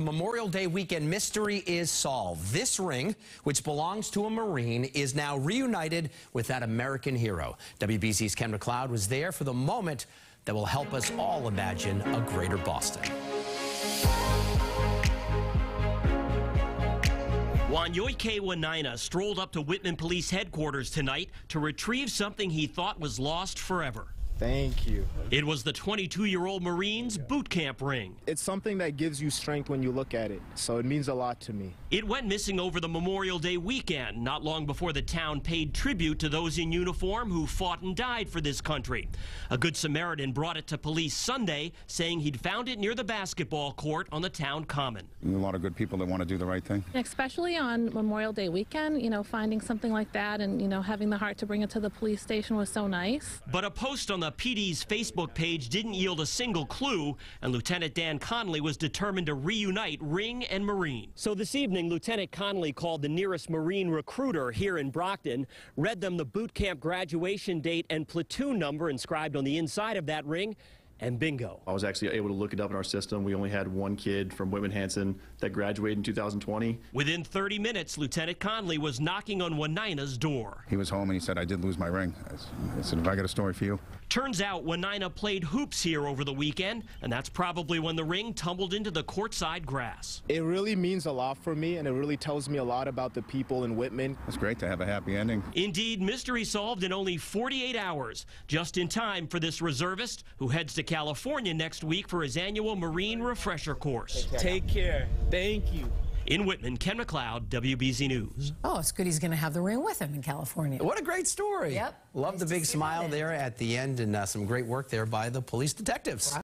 Memorial Day weekend mystery is solved. This ring, which belongs to a Marine, is now reunited with that American hero. WBZ's Ken MacLeod was there for the moment that will help us all imagine a greater Boston. Wanyoike Wanina strolled up to Whitman Police Headquarters tonight to retrieve something he thought was lost forever. Thank you. It was the 22-year-old Marine's boot camp ring. It's something that gives you strength when you look at it, so it means a lot to me. It went missing over the Memorial Day weekend, not long before the town paid tribute to those in uniform who fought and died for this country. A Good Samaritan brought it to police Sunday, saying he'd found it near the basketball court on the town common. A lot of good people that want to do the right thing. Especially on Memorial Day weekend, you know, finding something like that and, you know, having the heart to bring it to the police station was so nice. But a post on the PD's Facebook page didn't yield a single clue, and Lieutenant Dan Conley was determined to reunite Ring and Marine. So this evening, Lieutenant Conley called the nearest Marine recruiter here in Brockton, read them the boot camp graduation date and platoon number inscribed on the inside of that ring, and bingo. I was actually able to look it up in our system. We only had one kid from Whitman Hanson that graduated in 2020. Within 30 minutes, Lieutenant Conley was knocking on Wanina's door. He was home and he said, I did lose my ring. I said, have I got a story for you? Turns out Wanina played hoops here over the weekend, and that's probably when the ring tumbled into the courtside grass. It really means a lot for me, and it really tells me a lot about the people in Whitman. It's great to have a happy ending. Indeed, mystery solved in only 48 hours, just in time for this reservist who heads to California next week for his annual Marine refresher course. Take care. Thank you. In Whitman, Ken MacLeod, WBZ News. Oh, it's good he's going to have the ring with him in California. What a great story. Yep. Love Nice the big smile there at the end and uh, some great work there by the police detectives.